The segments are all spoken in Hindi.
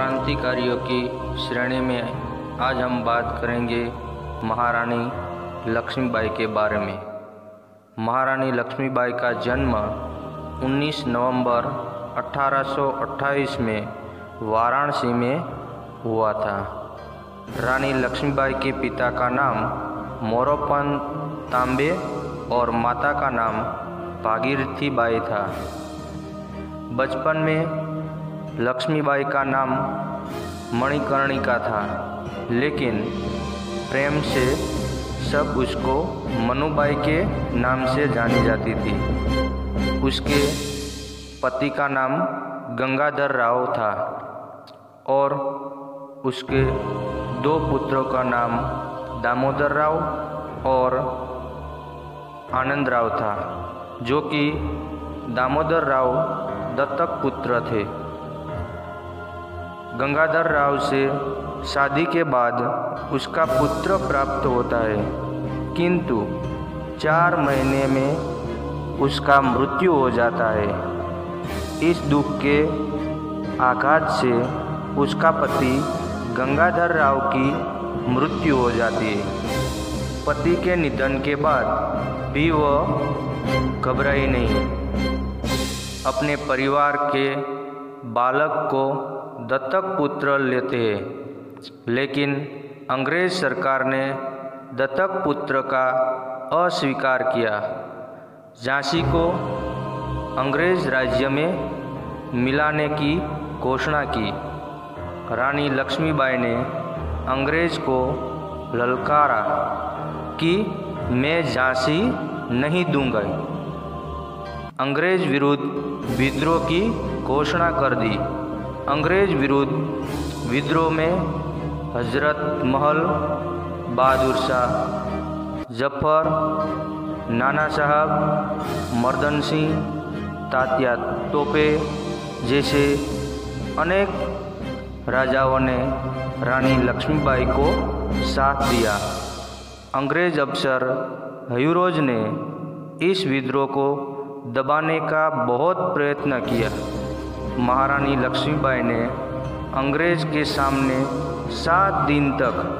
क्रांतिकारियों की श्रेणी में आज हम बात करेंगे महारानी लक्ष्मीबाई के बारे में। महारानी लक्ष्मीबाई का जन्म 19 नवंबर 1828 में वाराणसी में हुआ था। रानी लक्ष्मीबाई के पिता का नाम मोरोपन तांबे और माता का नाम भागीरथी बाई था। बचपन में लक्ष्मीबाई का नाम मणिकर्णिका था, लेकिन प्रेम से सब उसको मनुबाई के नाम से जानी जाती थी। उसके पति का नाम गंगाधर राव था और उसके दो पुत्रों का नाम दामोदर राव और आनंद राव था, जो कि दामोदर राव दत्तक पुत्र थे। गंगाधर राव से शादी के बाद उसका पुत्र प्राप्त होता है। किंतु चार महीने में उसका मृत्यु हो जाता है। इस दुख के आघात से उसका पति गंगाधर राव की मृत्यु हो जाती है। पति के निधन के बाद भी वह घबराई नहीं। अपने परिवार के बालक को दत्तक पुत्र लेते। लेकिन अंग्रेज़ सरकार ने दत्तक पुत्र का अस्वीकार किया। झांसी को अंग्रेज़ राज्य में मिलाने की घोषणा की। रानी लक्ष्मीबाई ने अंग्रेज़ को ललकारा कि मैं झांसी नहीं दूँगा। अंग्रेज़ विरुद्ध विद्रोह की घोषणा कर दी। अंग्रेज़ विरुद्ध विद्रोह में हज़रत महल बहादुर शाह, ज़फ़र नाना साहब, मर्दन सिंह, तात्या तोपे जैसे अनेक राजाओं ने रानी लक्ष्मीबाई को साथ दिया। अंग्रेज़ अफसर हयूरोज ने इस विद्रोह को दबाने का बहुत प्रयत्न किया। महारानी लक्ष्मीबाई ने अंग्रेज़ के सामने सात दिन तक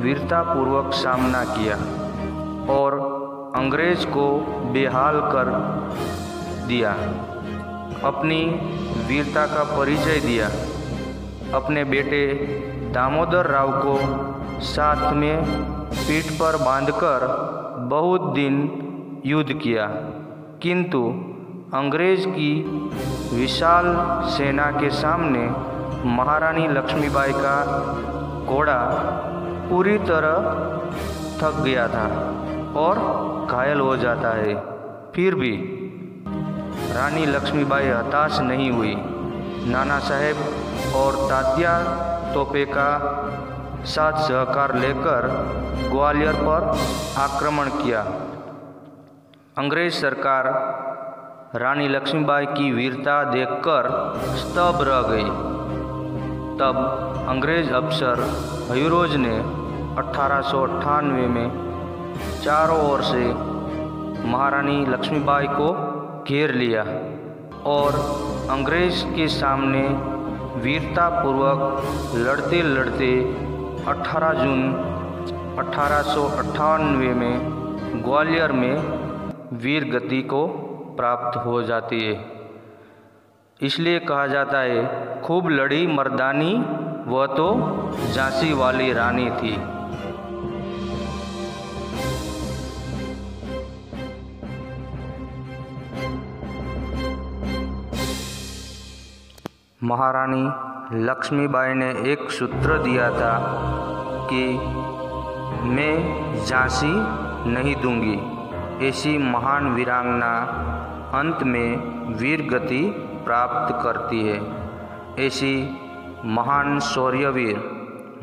वीरतापूर्वक सामना किया और अंग्रेज़ को बेहाल कर दिया। अपनी वीरता का परिचय दिया। अपने बेटे दामोदर राव को साथ में पीठ पर बांधकर बहुत दिन युद्ध किया। किंतु अंग्रेज़ की विशाल सेना के सामने महारानी लक्ष्मीबाई का घोड़ा पूरी तरह थक गया था और घायल हो जाता है। फिर भी रानी लक्ष्मीबाई हताश नहीं हुई। नाना साहेब और तात्या तोपे का साथ सहकार लेकर ग्वालियर पर आक्रमण किया। अंग्रेज़ सरकार रानी लक्ष्मीबाई की वीरता देखकर स्तब्ध रह गई। तब अंग्रेज़ अफसर हयूरोज ने अठारह सौ अट्ठानवे में चारों ओर से महारानी लक्ष्मीबाई को घेर लिया और अंग्रेज़ के सामने वीरतापूर्वक लड़ते लड़ते 18 जून अठारह में ग्वालियर में वीर गति को प्राप्त हो जाती है। इसलिए कहा जाता है, खूब लड़ी मर्दानी, वह तो झांसी वाली रानी थी। महारानी लक्ष्मीबाई ने एक सूत्र दिया था कि मैं झांसी नहीं दूँगी, ऐसी महान वीरांगना अंत में वीर गति प्राप्त करती है। ऐसी महान शौर्यवीर,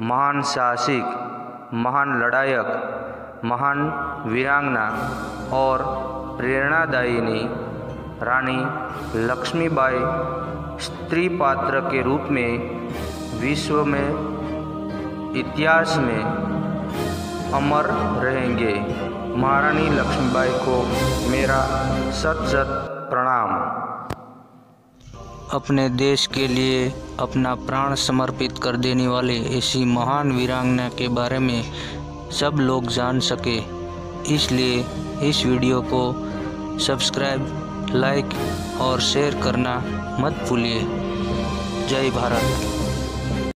महान साहसिक महान लड़ायक, महान वीरांगना और प्रेरणादायिनी रानी लक्ष्मीबाई स्त्री पात्र के रूप में विश्व में इतिहास में अमर रहेंगे। महारानी लक्ष्मीबाई को मेरा सत सत प्रणाम। अपने देश के लिए अपना प्राण समर्पित कर देने वाले ऐसी महान वीरांगना के बारे में सब लोग जान सके। इसलिए इस वीडियो को सब्सक्राइब, लाइक और शेयर करना मत भूलिए। जय भारत।